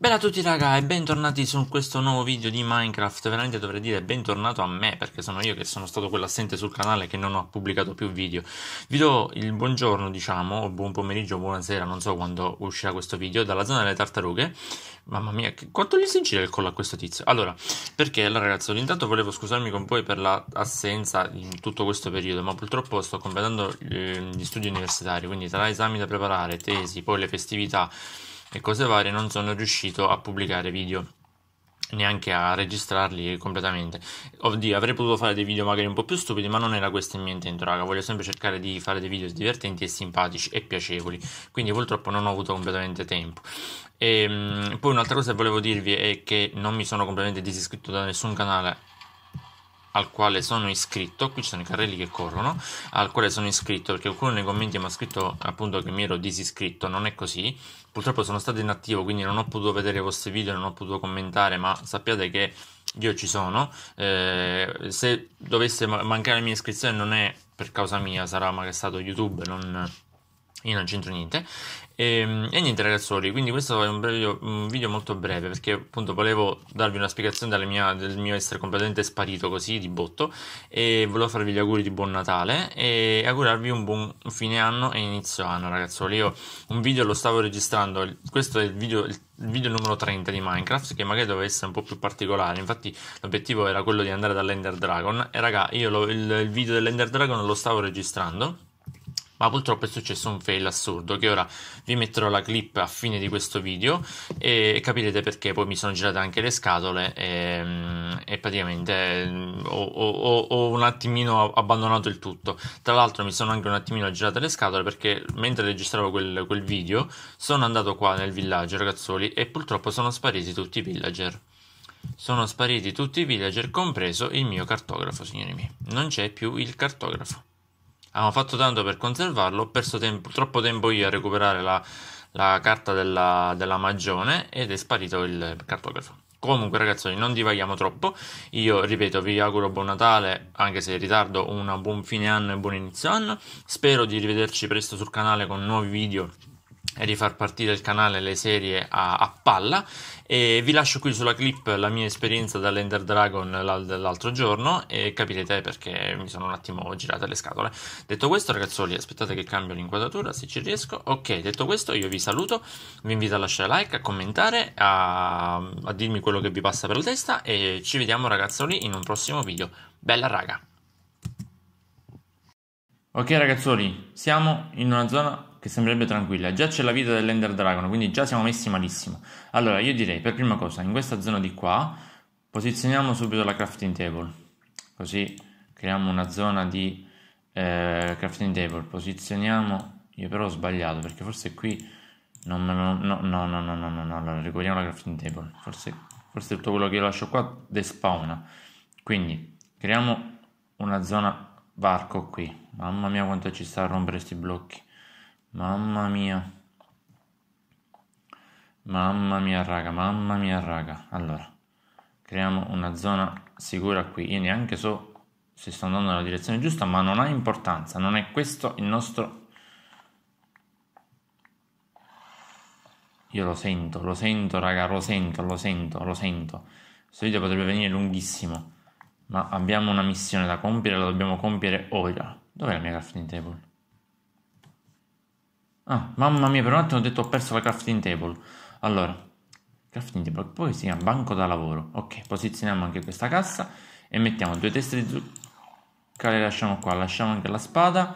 Bella a tutti raga e bentornati su questo nuovo video di Minecraft, veramente dovrei dire bentornato a me perché sono io che sono stato quello assente sul canale che non ho pubblicato più video. Vi do il buongiorno diciamo, o buon pomeriggio, buonasera, non so quando uscirà questo video, dalla zona delle tartarughe. Mamma mia, quanto gli si ingira il collo a questo tizio? Allora, perché allora ragazzi, intanto volevo scusarmi con voi per l'assenza in tutto questo periodo, ma purtroppo sto completando eh, gli studi universitari, quindi tra esami da preparare, tesi, poi le festività e cose varie non sono riuscito a pubblicare video neanche a registrarli completamente. Oddio, avrei potuto fare dei video magari un po' più stupidi, ma non era questo il mio intento, raga. Voglio sempre cercare di fare dei video divertenti e simpatici e piacevoli. Quindi purtroppo non ho avuto completamente tempo. E ehm, poi un'altra cosa che volevo dirvi è che non mi sono completamente disiscritto da nessun canale al quale sono iscritto, qui ci sono i carrelli che corrono, al quale sono iscritto perché qualcuno nei commenti mi ha scritto appunto che mi ero disiscritto, non è così, purtroppo sono stato inattivo quindi non ho potuto vedere i vostri video, non ho potuto commentare, ma sappiate che io ci sono, eh, se dovesse mancare la mia iscrizione non è per causa mia, sarà magari stato YouTube, non io non c'entro niente. E, ehm, e, niente ragazzoli, quindi questo è un, breve, un, video molto breve perché appunto volevo darvi una spiegazione mia, del mio essere completamente sparito così di botto e volevo farvi gli auguri di buon Natale e augurarvi un buon fine anno e inizio anno ragazzoli. Io un video lo stavo registrando, questo è il video, il video numero 30 di Minecraft che magari doveva essere un po' più particolare, infatti l'obiettivo era quello di andare dall'Ender Dragon e raga io lo, il, il video dell'Ender Dragon lo stavo registrando ma purtroppo è successo un fail assurdo che ora vi metterò la clip a fine di questo video e capirete perché. Poi mi sono girate anche le scatole e, e praticamente mm, ho, ho, ho, un attimino abbandonato il tutto. Tra l'altro mi sono anche un attimino girate le scatole perché mentre registravo quel, quel video sono andato qua nel villaggio ragazzoli e purtroppo sono spariti tutti i villager. Sono spariti tutti i villager compreso il mio cartografo signori miei. Non c'è più il cartografo Abbiamo fatto tanto per conservarlo, ho perso tempo, troppo tempo io a recuperare la, la carta della, della magione ed è sparito il cartografo. Comunque ragazzi non divaghiamo troppo, io ripeto vi auguro buon Natale, anche se in ritardo, un buon fine anno e buon inizio anno, spero di rivederci presto sul canale con nuovi video e di far partire il canale le serie a, a, palla. E vi lascio qui sulla clip la mia esperienza dall'Ender Dragon l'altro giorno e capirete perché mi sono un attimo girate le scatole. Detto questo ragazzoli aspettate che cambio l'inquadratura se ci riesco. Ok detto questo io vi saluto vi invito a lasciare like a commentare a, a dirmi quello che vi passa per la testa e ci vediamo ragazzoli in un prossimo video. Bella raga! Ok ragazzoli siamo in una zona che sembrerebbe tranquilla. Già c'è la vita dell'Ender Dragon, quindi già siamo messi malissimo. Allora, io direi, per prima cosa, in questa zona di qua, posizioniamo subito la crafting table. Così creiamo una zona di eh, crafting table. Posizioniamo... Io però ho sbagliato, perché forse qui... No, no, no, no, no, no, no, no, allora, recuperiamo la crafting table. Forse, forse tutto quello che io lascio qua despawna. Quindi, creiamo una zona varco qui. Mamma mia quanto ci sta a rompere questi blocchi. Mamma mia. Mamma mia raga, mamma mia raga. Allora, creiamo una zona sicura qui. Io neanche so se sto andando nella direzione giusta, ma non ha importanza. Non è questo il nostro... Io lo sento, lo sento raga, lo sento, lo sento, lo sento. Questo video potrebbe venire lunghissimo, ma abbiamo una missione da compiere, la dobbiamo compiere ora. Dov'è la mia crafting table? Ah, mamma mia, per un attimo ho detto ho perso la crafting table. Allora, crafting table, poi si chiama banco da lavoro. Ok, posizioniamo anche questa cassa e mettiamo due teste di zucca, le lasciamo qua, lasciamo anche la spada,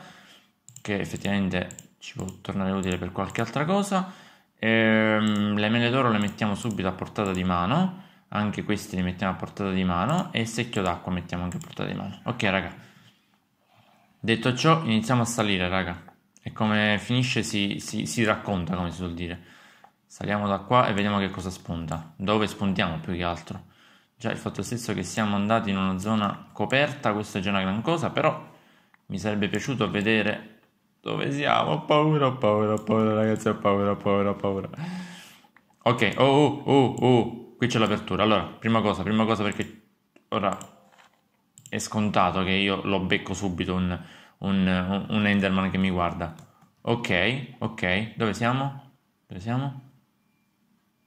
che effettivamente ci può tornare utile per qualche altra cosa. Ehm, le mele d'oro le mettiamo subito a portata di mano, anche questi li mettiamo a portata di mano e il secchio d'acqua mettiamo anche a portata di mano. Ok, raga. Detto ciò, iniziamo a salire, raga. E come finisce si, si, si racconta, come si suol dire. Saliamo da qua e vediamo che cosa spunta. Dove spuntiamo più che altro. Già il fatto stesso che siamo andati in una zona coperta, questa è già una gran cosa, però mi sarebbe piaciuto vedere dove siamo. Ho paura, ho paura, ho paura ragazzi, ho paura, ho paura, ho paura. Ok, oh, oh, oh, oh, qui c'è l'apertura. Allora, prima cosa, prima cosa perché ora è scontato che io lo becco subito un un, un Enderman che mi guarda. Ok, ok, dove siamo? Dove siamo?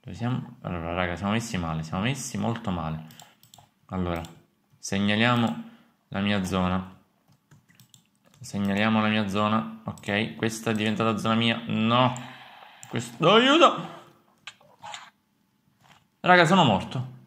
Dove siamo? Allora, raga, siamo messi male, siamo messi molto male. Allora, segnaliamo la mia zona. Segnaliamo la mia zona. Ok, questa è diventata zona mia. No. Questo... Aiuto! Raga, sono morto.